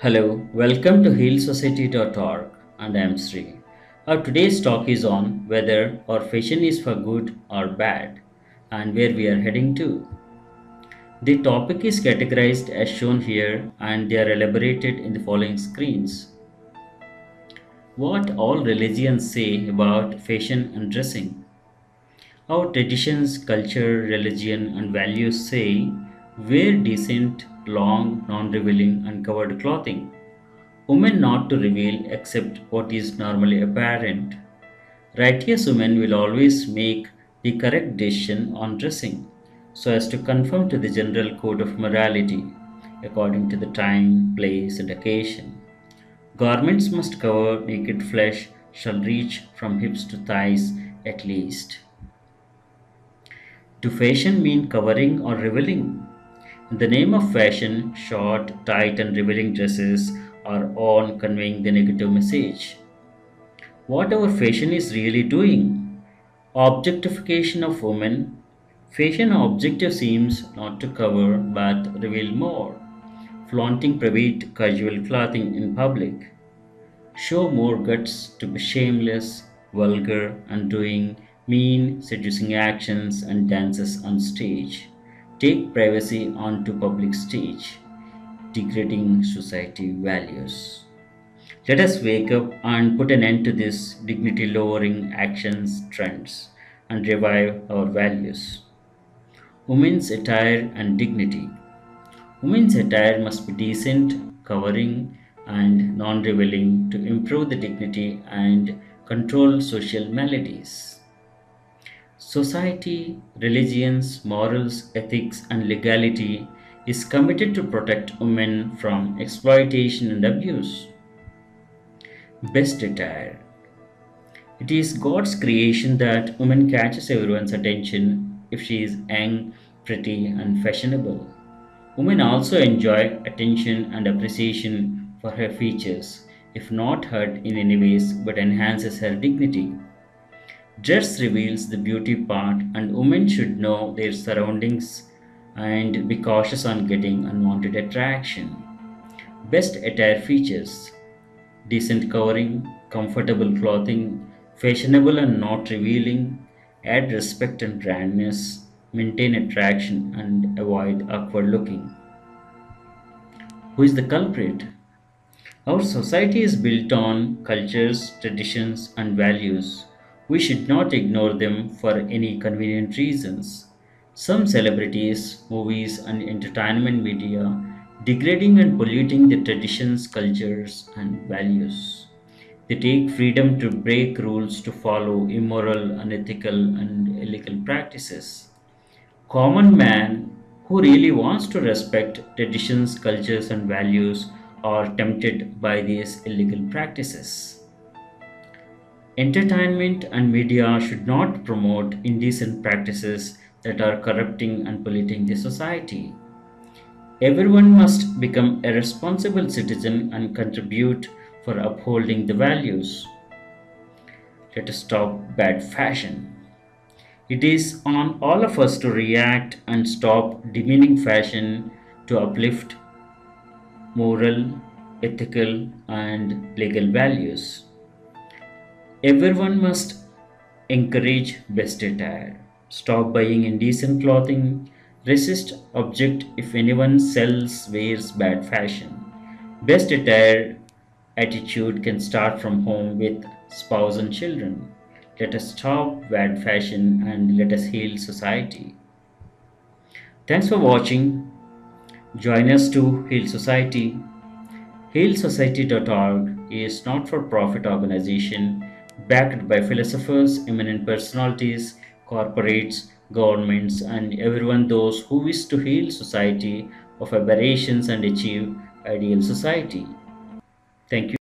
Hello, welcome to healsociety.org and I am Sri. Our today's talk is on whether our fashion is for good or bad and where we are heading to. The topic is categorized as shown here and they are elaborated in the following screens. What all religions say about fashion and dressing. Our traditions, culture, religion, and values say wear decent, long, non revealing, uncovered clothing. Women not to reveal except what is normally apparent. Righteous women will always make the correct decision on dressing so as to conform to the general code of morality according to the time, place, and occasion. Garments must cover naked flesh, shall reach from hips to thighs at least. To fashion mean covering or revealing? The name of fashion, short, tight, and revealing dresses are all conveying the negative message. What our fashion is really doing? Objectification of women. Fashion objective seems not to cover but reveal more. Flaunting private casual clothing in public. Show more guts to be shameless, vulgar, and doing mean, seducing actions and dances on stage. Take privacy onto public stage, degrading society values. Let us wake up and put an end to this dignity lowering actions trends and revive our values. Women's attire and dignity. Women's attire must be decent, covering, and non revealing to improve the dignity and control social maladies. Society, religions, morals, ethics, and legality is committed to protect women from exploitation and abuse. Best attire. It is God's creation that woman catches everyone's attention if she is young, pretty, and fashionable. Women also enjoy attention and appreciation for her features, if not hurt in any ways but enhances her dignity. Dress reveals the beauty part, and women should know their surroundings and be cautious on getting unwanted attraction. Best attire features decent covering, comfortable clothing, fashionable and not revealing, add respect and grandness, maintain attraction, and avoid awkward looking. Who is the culprit? Our society is built on cultures, traditions, and values. We should not ignore them for any convenient reasons. Some celebrities, movies, and entertainment media degrading and polluting the traditions, cultures, and values. They take freedom to break rules to follow immoral, unethical, and illegal practices. Common man who really wants to respect traditions, cultures, and values are tempted by these illegal practices. Entertainment and media should not promote indecent practices that are corrupting and polluting the society. Everyone must become a responsible citizen and contribute for upholding the values. Let us stop bad fashion. It is on all of us to react and stop demeaning fashion to uplift moral, ethical, and legal values. Everyone must encourage best attire. Stop buying indecent clothing. Resist object if anyone sells wears bad fashion. Best attire attitude can start from home with spouse and children. Let us stop bad fashion and let us heal society. Thanks for watching. Join us to heal society. HealSociety.org is not-for-profit organization backed by philosophers, eminent personalities, corporates, governments, and everyone those who wish to heal society of aberrations and achieve ideal society. Thank you.